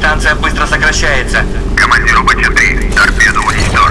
Дистанция быстро сокращается. Командир, ботинты. Торпеду уничтожен.